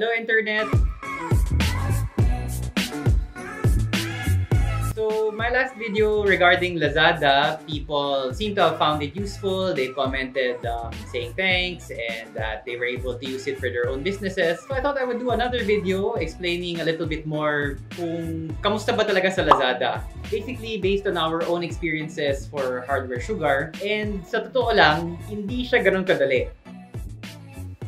Hello, Internet! So, my last video regarding Lazada, people seem to have found it useful. They commented um, saying thanks and that they were able to use it for their own businesses. So, I thought I would do another video explaining a little bit more kung kamusta ba talaga sa Lazada. Basically, based on our own experiences for Hardware Sugar. And sa totoo lang, hindi siya ganun kadali.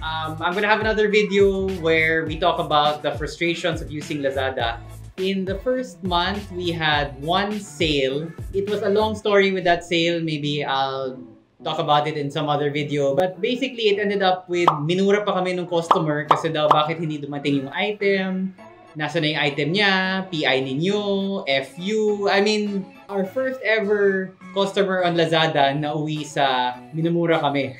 Um, I'm gonna have another video where we talk about the frustrations of using Lazada. In the first month, we had one sale. It was a long story with that sale. Maybe I'll talk about it in some other video. But basically, it ended up with minura pa kami ng customer kasi daw bakit hindi dumating yung item, nasa na yung item niya, PI ninyo, FU. I mean, our first ever customer on Lazada na uwi sa minumura kami.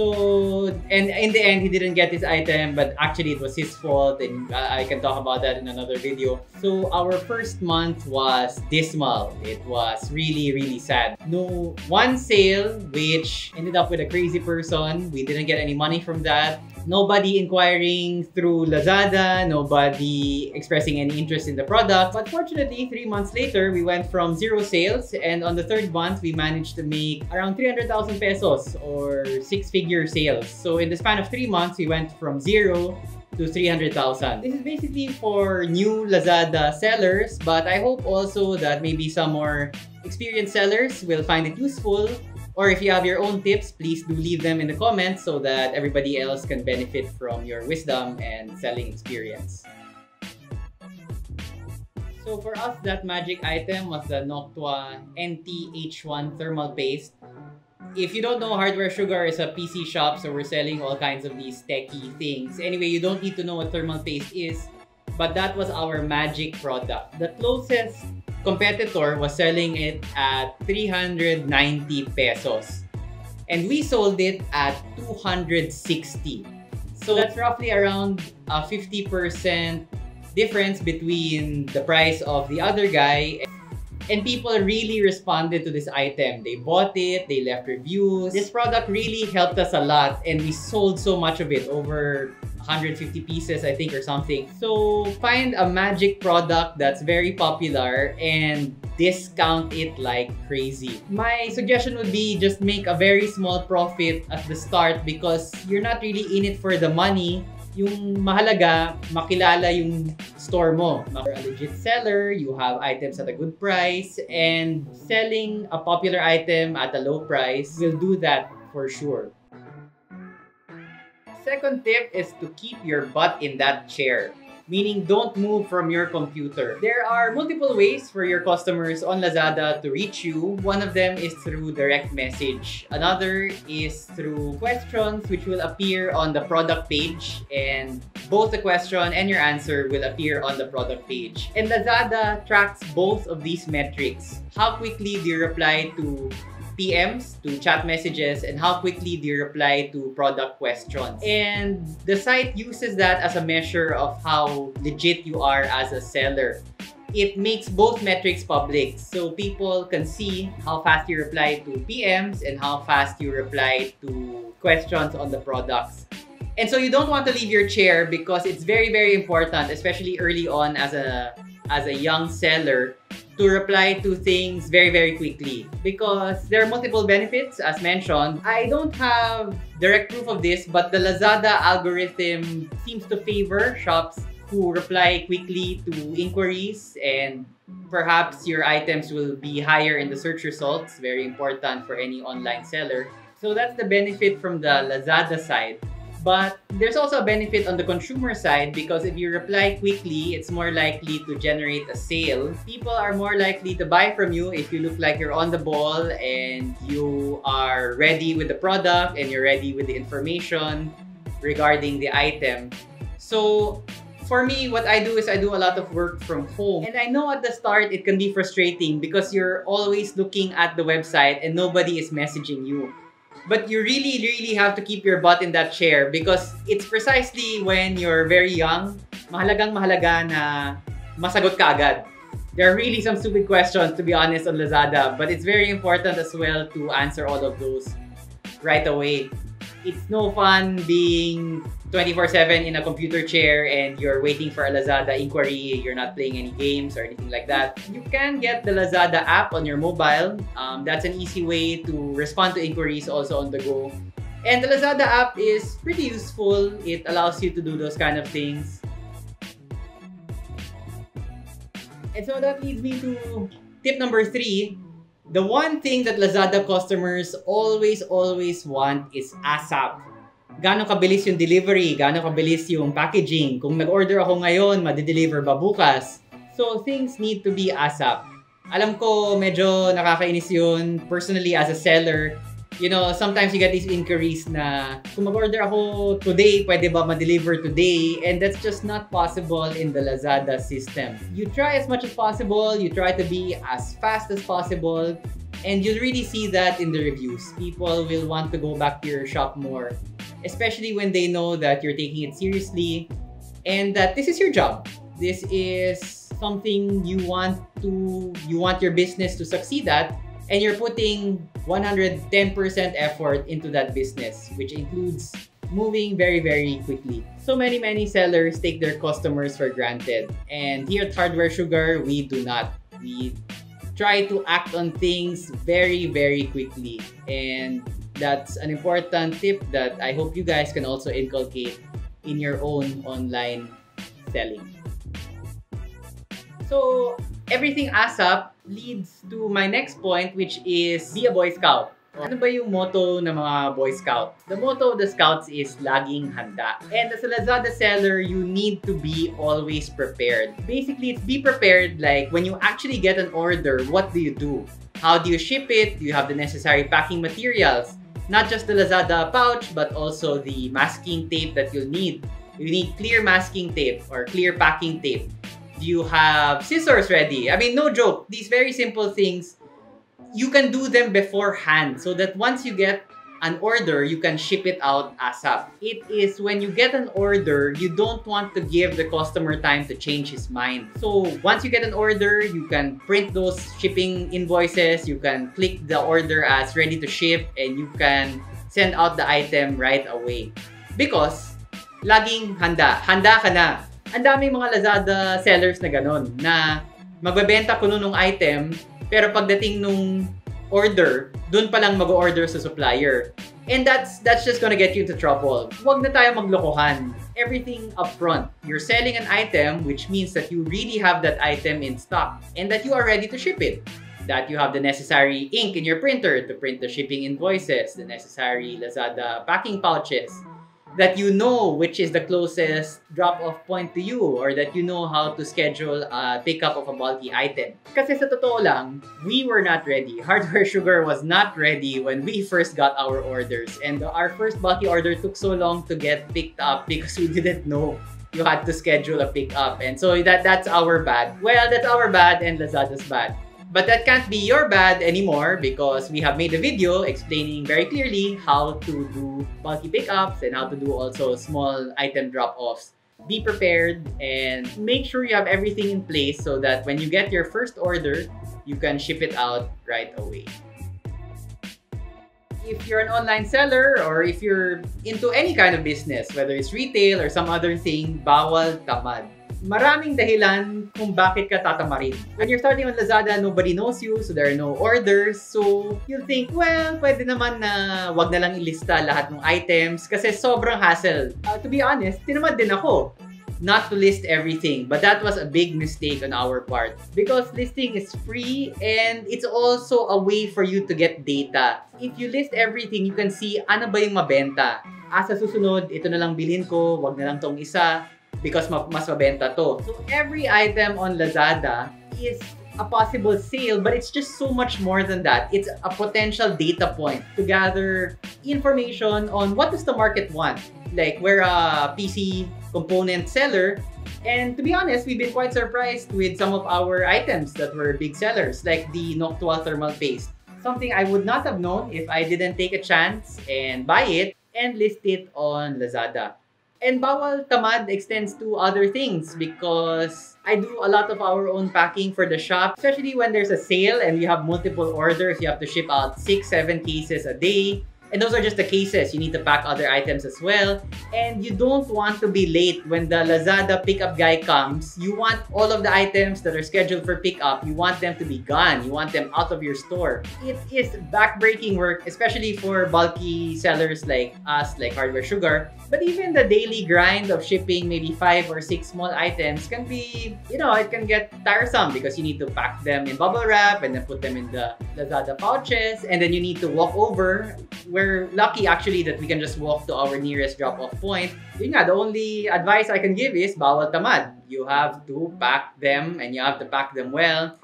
So, and in the end, he didn't get his item, but actually it was his fault, and I can talk about that in another video. So, our first month was dismal. It was really, really sad. No one sale, which ended up with a crazy person. We didn't get any money from that. Nobody inquiring through Lazada, nobody expressing any interest in the product. But fortunately, three months later, we went from zero sales, and on the third month, we managed to make around 300,000 pesos or six-figure sales. So in the span of three months, we went from zero to 300,000. This is basically for new Lazada sellers, but I hope also that maybe some more experienced sellers will find it useful or if you have your own tips, please do leave them in the comments so that everybody else can benefit from your wisdom and selling experience. So for us, that magic item was the Noctua NT-H1 thermal paste. If you don't know, Hardware Sugar is a PC shop, so we're selling all kinds of these techie things. Anyway, you don't need to know what thermal paste is, but that was our magic product. The closest competitor was selling it at 390 pesos. And we sold it at 260. So that's roughly around a 50% difference between the price of the other guy. And people really responded to this item. They bought it, they left reviews. This product really helped us a lot and we sold so much of it over 150 pieces, I think, or something. So find a magic product that's very popular and discount it like crazy. My suggestion would be just make a very small profit at the start because you're not really in it for the money. Yung mahalaga, makilala yung store mo. You're a legit seller, you have items at a good price, and selling a popular item at a low price will do that for sure. Second tip is to keep your butt in that chair. Meaning, don't move from your computer. There are multiple ways for your customers on Lazada to reach you. One of them is through direct message. Another is through questions which will appear on the product page and both the question and your answer will appear on the product page. And Lazada tracks both of these metrics. How quickly do you reply to PMs to chat messages and how quickly you reply to product questions. And the site uses that as a measure of how legit you are as a seller. It makes both metrics public so people can see how fast you reply to PMs and how fast you reply to questions on the products. And so you don't want to leave your chair because it's very very important especially early on as a as a young seller to reply to things very, very quickly because there are multiple benefits as mentioned. I don't have direct proof of this, but the Lazada algorithm seems to favor shops who reply quickly to inquiries and perhaps your items will be higher in the search results. Very important for any online seller. So that's the benefit from the Lazada side. But there's also a benefit on the consumer side because if you reply quickly, it's more likely to generate a sale. People are more likely to buy from you if you look like you're on the ball and you are ready with the product and you're ready with the information regarding the item. So for me, what I do is I do a lot of work from home. And I know at the start it can be frustrating because you're always looking at the website and nobody is messaging you. But you really, really have to keep your butt in that chair because it's precisely when you're very young, mahalagang mahalaga na masagot ka agad. There are really some stupid questions, to be honest, on Lazada, but it's very important as well to answer all of those right away. It's no fun being 24-7 in a computer chair and you're waiting for a Lazada inquiry, you're not playing any games or anything like that. You can get the Lazada app on your mobile. Um, that's an easy way to respond to inquiries also on the go. And the Lazada app is pretty useful. It allows you to do those kind of things. And so that leads me to tip number three. The one thing that Lazada customers always, always want is ASAP. Gano'ng kabilis yung delivery, gano'ng kabilis yung packaging. Kung nag-order ako ngayon, madideliver ba bukas? So, things need to be ASAP. Alam ko, medyo nakakainis yun. Personally, as a seller, you know, sometimes you get these inquiries na kung mag-order ako today, pwede ba ma-deliver today? And that's just not possible in the Lazada system. You try as much as possible, you try to be as fast as possible, and you'll really see that in the reviews. People will want to go back to your shop more, especially when they know that you're taking it seriously and that this is your job. This is something you want to you want your business to succeed at and you're putting 110% effort into that business, which includes moving very, very quickly. So many, many sellers take their customers for granted. And here at Hardware Sugar, we do not. We try to act on things very, very quickly. And that's an important tip that I hope you guys can also inculcate in your own online selling. So everything ASAP leads to my next point, which is be a Boy Scout. Ano ba yung motto ng mga Boy Scout? The motto of the Scouts is laging handa. And as a Lazada seller, you need to be always prepared. Basically, it's be prepared like when you actually get an order, what do you do? How do you ship it? Do you have the necessary packing materials? Not just the Lazada pouch, but also the masking tape that you'll need. You need clear masking tape or clear packing tape you have scissors ready. I mean, no joke. These very simple things, you can do them beforehand so that once you get an order, you can ship it out ASAP. It is when you get an order, you don't want to give the customer time to change his mind. So once you get an order, you can print those shipping invoices, you can click the order as ready to ship, and you can send out the item right away. Because laging handa. Handa ka na ang daming mga Lazada sellers na ganun, na magbebenta ko nung item, pero pagdating nung order, dun pa lang mag-order sa supplier. And that's that's just gonna get you into trouble. Huwag na tayo maglokohan. Everything upfront. You're selling an item, which means that you really have that item in stock and that you are ready to ship it. That you have the necessary ink in your printer to print the shipping invoices, the necessary Lazada packing pouches, that you know which is the closest drop-off point to you or that you know how to schedule a pickup of a bulky item. Kasi sa totoo lang, we were not ready. Hardware Sugar was not ready when we first got our orders. And our first bulky order took so long to get picked up because we didn't know you had to schedule a pickup. And so that that's our bad. Well, that's our bad and Lazada's bad. But that can't be your bad anymore because we have made a video explaining very clearly how to do bulky pickups and how to do also small item drop-offs. Be prepared and make sure you have everything in place so that when you get your first order, you can ship it out right away. If you're an online seller or if you're into any kind of business, whether it's retail or some other thing, bawal tamad maraming dahilan kung bakit ka tatamarin. When you're starting on Lazada, nobody knows you, so there are no orders. So, you think, well, pwede naman na wag na lang ilista lahat ng items kasi sobrang hassle. Uh, to be honest, tinamad din ako not to list everything. But that was a big mistake on our part. Because listing is free and it's also a way for you to get data. If you list everything, you can see ano ba yung mabenta. Asa susunod, ito na lang bilhin ko, wag na lang tong isa because mas mabenta to. So every item on Lazada is a possible sale, but it's just so much more than that. It's a potential data point to gather information on what does the market want. Like we're a PC component seller, and to be honest, we've been quite surprised with some of our items that were big sellers, like the Noctua thermal paste. Something I would not have known if I didn't take a chance and buy it and list it on Lazada. And bawal tamad extends to other things because I do a lot of our own packing for the shop, especially when there's a sale and you have multiple orders, you have to ship out six, seven cases a day. And those are just the cases. You need to pack other items as well. And you don't want to be late when the Lazada pickup guy comes. You want all of the items that are scheduled for pickup, you want them to be gone. You want them out of your store. It is backbreaking work, especially for bulky sellers like us, like Hardware Sugar. But even the daily grind of shipping maybe five or six small items can be, you know, it can get tiresome because you need to pack them in bubble wrap and then put them in the Lazada pouches. And then you need to walk over we're lucky actually that we can just walk to our nearest drop-off point. Nga, the only advice I can give is bawal tamad. You have to pack them and you have to pack them well.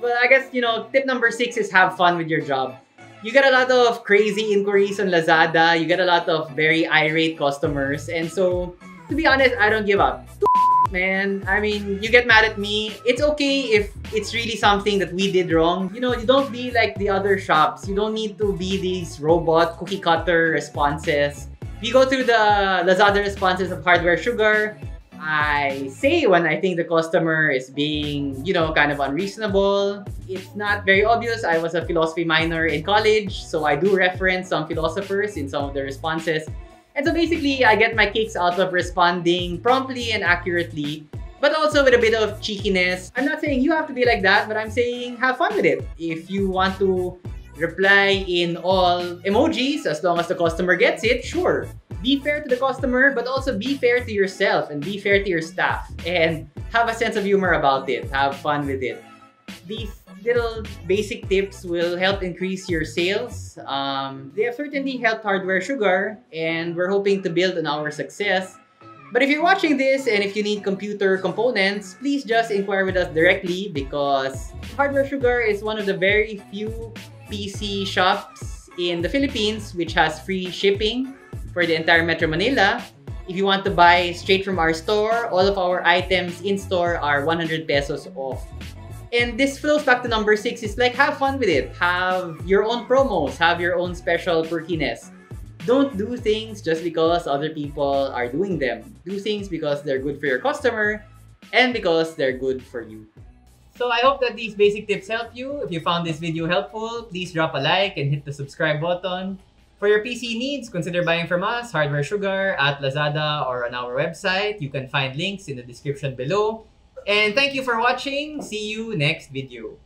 But I guess, you know, tip number six is have fun with your job. You get a lot of crazy inquiries on Lazada. You get a lot of very irate customers. And so, to be honest, I don't give up man. I mean, you get mad at me. It's okay if it's really something that we did wrong. You know, you don't be like the other shops. You don't need to be these robot cookie cutter responses. We go through the Lazada responses of Hardware Sugar. I say when I think the customer is being, you know, kind of unreasonable. It's not very obvious. I was a philosophy minor in college, so I do reference some philosophers in some of the responses. And so basically, I get my kicks out of responding promptly and accurately, but also with a bit of cheekiness. I'm not saying you have to be like that, but I'm saying have fun with it. If you want to reply in all emojis, as long as the customer gets it, sure. Be fair to the customer, but also be fair to yourself and be fair to your staff. And have a sense of humor about it. Have fun with it. These little basic tips will help increase your sales. Um, they have certainly helped Hardware Sugar, and we're hoping to build on our success. But if you're watching this and if you need computer components, please just inquire with us directly because Hardware Sugar is one of the very few PC shops in the Philippines which has free shipping for the entire Metro Manila. If you want to buy straight from our store, all of our items in store are 100 pesos off. And this flows back to number six. It's like have fun with it. Have your own promos. Have your own special perkiness. Don't do things just because other people are doing them. Do things because they're good for your customer and because they're good for you. So I hope that these basic tips help you. If you found this video helpful, please drop a like and hit the subscribe button. For your PC needs, consider buying from us, Hardware Sugar, at Lazada, or on our website. You can find links in the description below. And thank you for watching. See you next video.